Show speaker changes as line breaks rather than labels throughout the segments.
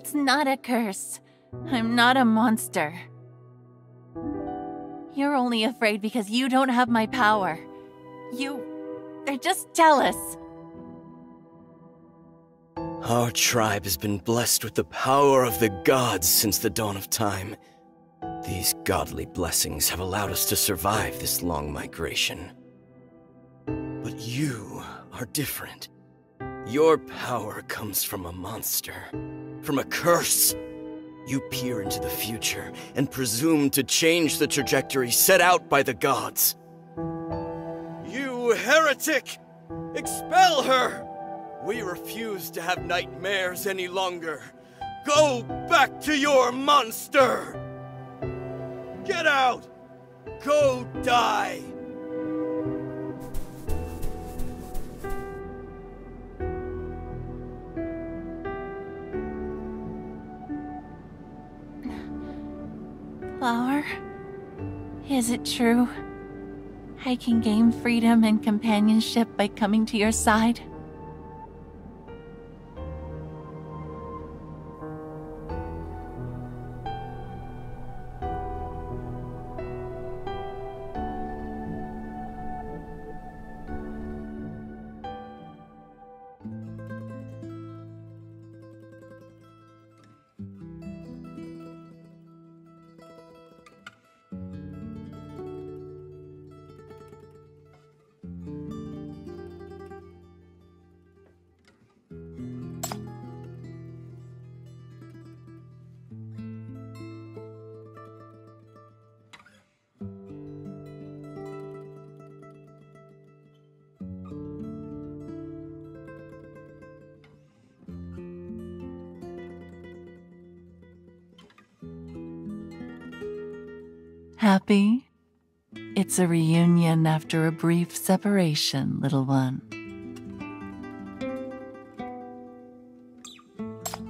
It's not a curse. I'm not a monster. You're only afraid because you don't have my power. You... they're just jealous.
Our tribe has been blessed with the power of the gods since the dawn of time. These godly blessings have allowed us to survive this long migration. But you are different. Your power comes from a monster, from a curse. You peer into the future and presume to change the trajectory set out by the gods. You heretic! Expel her! We refuse to have nightmares any longer. Go back to your monster! Get out! Go die!
Flower? Is it true? I can gain freedom and companionship by coming to your side? Happy? It's a reunion after a brief separation, little one.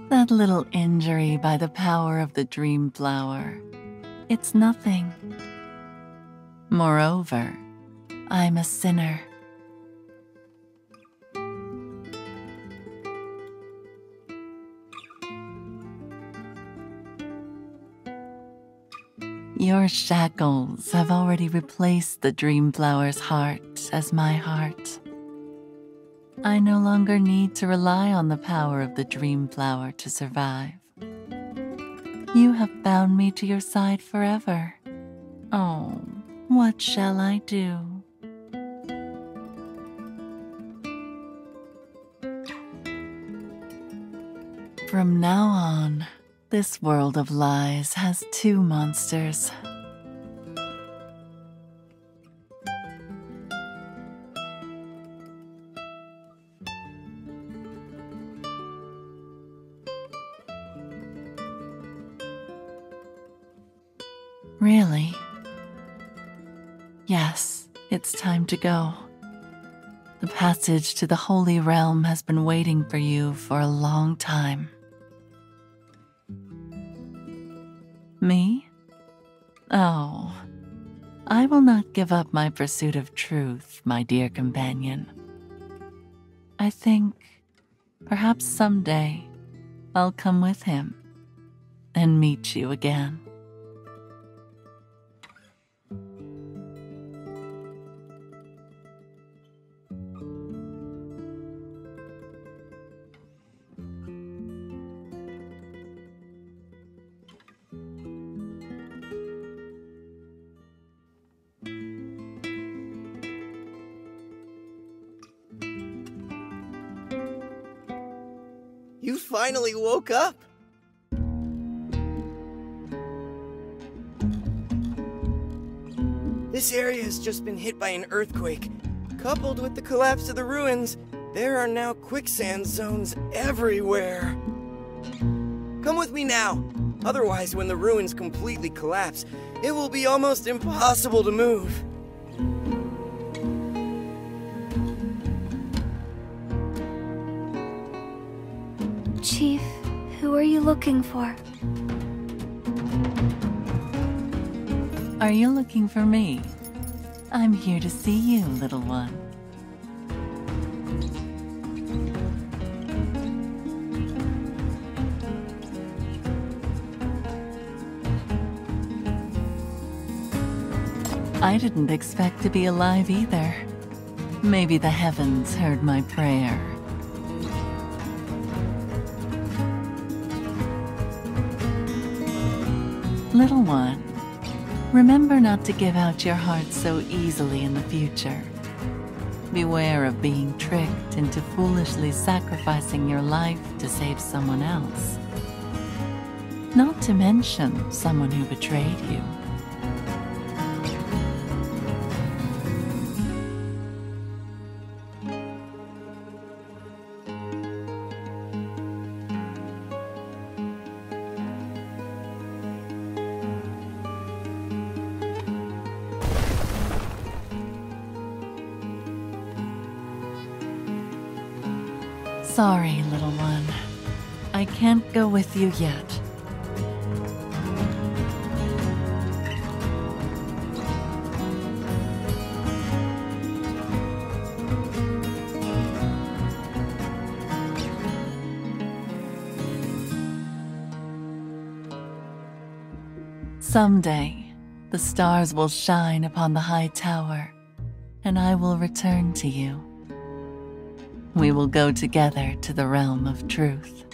That little injury by the power of the dream flower. It's nothing. Moreover, I'm a sinner. Your shackles have already replaced the dream flower's heart as my heart. I no longer need to rely on the power of the dream flower to survive. You have bound me to your side forever. Oh, what shall I do? From now on, this world of lies has two monsters. Really? Yes, it's time to go. The passage to the Holy Realm has been waiting for you for a long time. Oh, I will not give up my pursuit of truth, my dear companion. I think perhaps someday I'll come with him and meet you again.
You finally woke up! This area has just been hit by an earthquake. Coupled with the collapse of the ruins, there are now quicksand zones everywhere. Come with me now. Otherwise, when the ruins completely collapse, it will be almost impossible to move.
you looking for?
Are you looking for me? I'm here to see you, little one. I didn't expect to be alive either. Maybe the heavens heard my prayer. Little one, remember not to give out your heart so easily in the future. Beware of being tricked into foolishly sacrificing your life to save someone else. Not to mention someone who betrayed you. Sorry, little one. I can't go with you yet. Someday, the stars will shine upon the high tower, and I will return to you. We will go together to the realm of truth.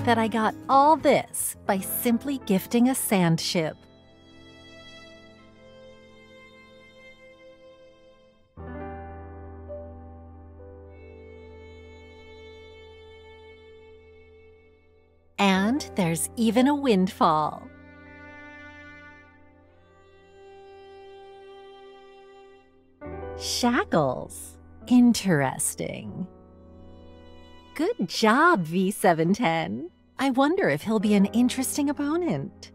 That I got all this by simply gifting a sand ship. And there's even a windfall. Shackles. Interesting. Good job, V710. I wonder if he'll be an interesting opponent.